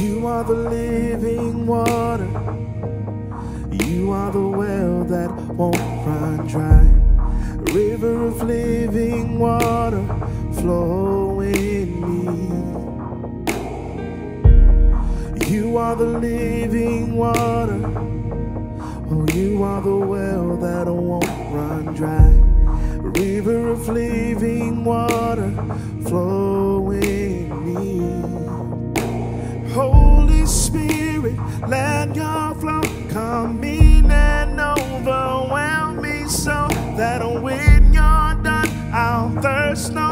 You are the living water. You are the well that won't run dry. River of living water flow in me. You are the living water. Oh, you are the well that won't run dry. River of living water flow Holy Spirit, let your flow come in and overwhelm me so that when you're done, I'll thirst no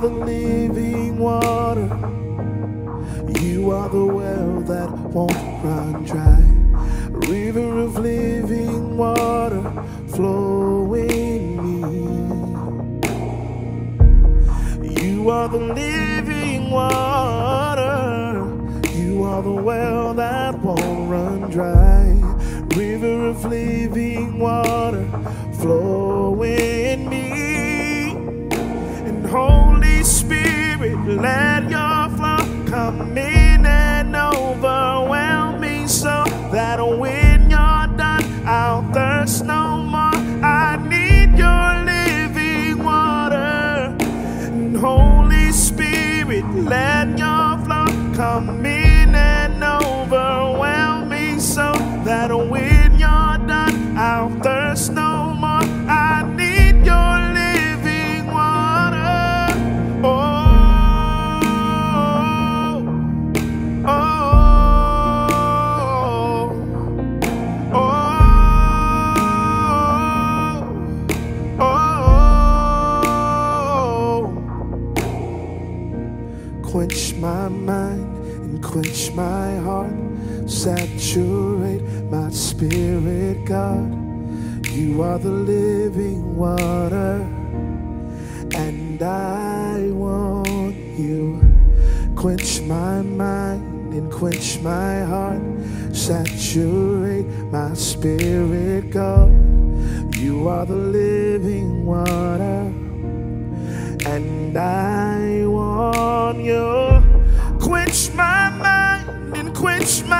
the living water. You are the well that won't run dry. River of living water flowing me. You are the living water. You are the well that won't run dry. River of living water come and overwhelm me so that when you're done, I'll thirst no more. I need your living water. Oh, oh, oh, oh. oh. Quench my mind quench my heart. Saturate my spirit, God. You are the living water, and I want you. Quench my mind and quench my heart. Saturate my spirit, God. You are the living water, and I want and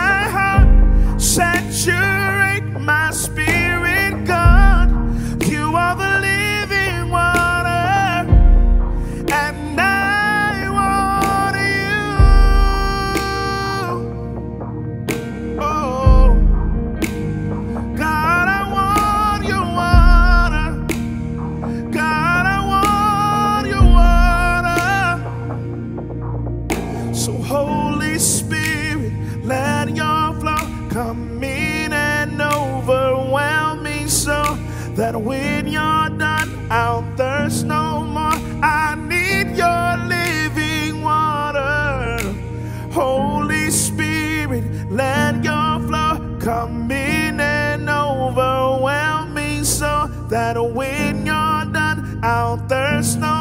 come in and overwhelm me so that when you're done, I'll thirst no